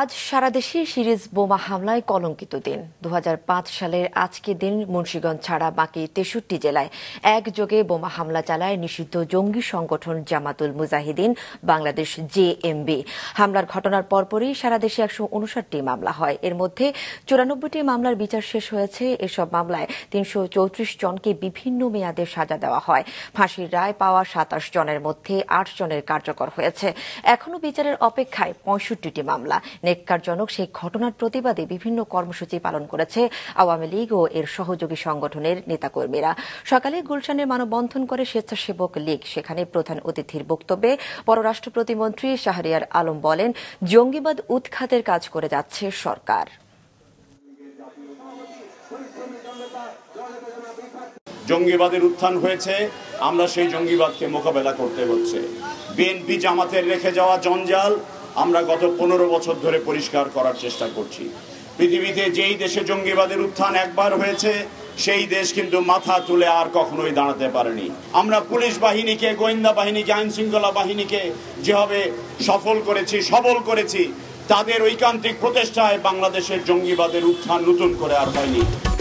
আজ সারা দেশে সিরিজ বোমা হামলায় কলঙ্কিত দিন। দু হাজার পাঁচ সালের আজকের দিন মুন্সীগঞ্জ ছাড়া বাকি তেষট্টি জেলায় একযোগে বোমা হামলা চালায় নিষিদ্ধ জঙ্গি সংগঠন জামাতুল মুজাহিদিন, বাংলাদেশ জেএমবি হামলার ঘটনার পরপরই সারা দেশে একশো উনষাটটি মামলা হয়। এর মধ্যে চুরানব্বইটি মামলার বিচার শেষ হয়েছে। এসব মামলায় তিনশো চৌত্রিশ জনকে বিভিন্ন মেয়াদে সাজা দেওয়া হয়। ফাঁসির রায় পাওয়া সাতাশ জনের মধ্যে আট জনের কার্যকর হয়েছে। এখনও বিচারের অপেক্ষায় পঁয়ষট্টিটি মামলা। নেককারজনক সেই ঘটনার প্রতিবাদে বিভিন্ন কর্মসূচি পালন করেছে আওয়ামী লীগ ও এর সহযোগী সংগঠনের নেতাকর্মীরা। সকালে গুলশানে মানববন্ধন করে স্বেচ্ছাসেবক লীগ, সেখানে প্রধান অতিথির বক্তব্যে পররাষ্ট্র প্রতিমন্ত্রী শাহরিয়ার আলম বলেন, জঙ্গিবাদ উৎখাতের কাজ করে যাচ্ছে সরকার। জঙ্গিবাদের উত্থান হয়েছে, আমরা সেই জঙ্গিবাদকে মোকাবেলা করতে হচ্ছে। বিএনপি জামাতের রেখে যাওয়া জঞ্জাল আমরা গত পনেরো বছর ধরে পরিষ্কার করার চেষ্টা করছি। পৃথিবীতে যেই দেশে জঙ্গিবাদের উত্থান একবার হয়েছে, সেই দেশ কিন্তু মাথা তুলে আর কখনোই দাঁড়াতে পারেনি। আমরা পুলিশ বাহিনীকে, গোয়েন্দা বাহিনীকে আইন শৃঙ্খলা বাহিনীকে যেভাবে সফল করেছি, সবল করেছি, তাদের ঐকান্তিক প্রচেষ্টায় বাংলাদেশের জঙ্গিবাদের উত্থান নতুন করে আর হয়নি।